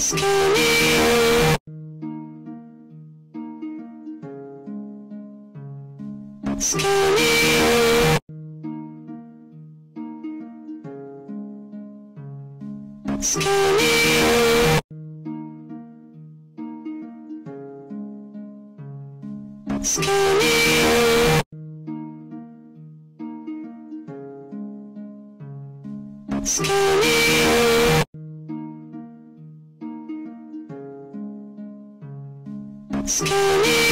Skinny. Skinny.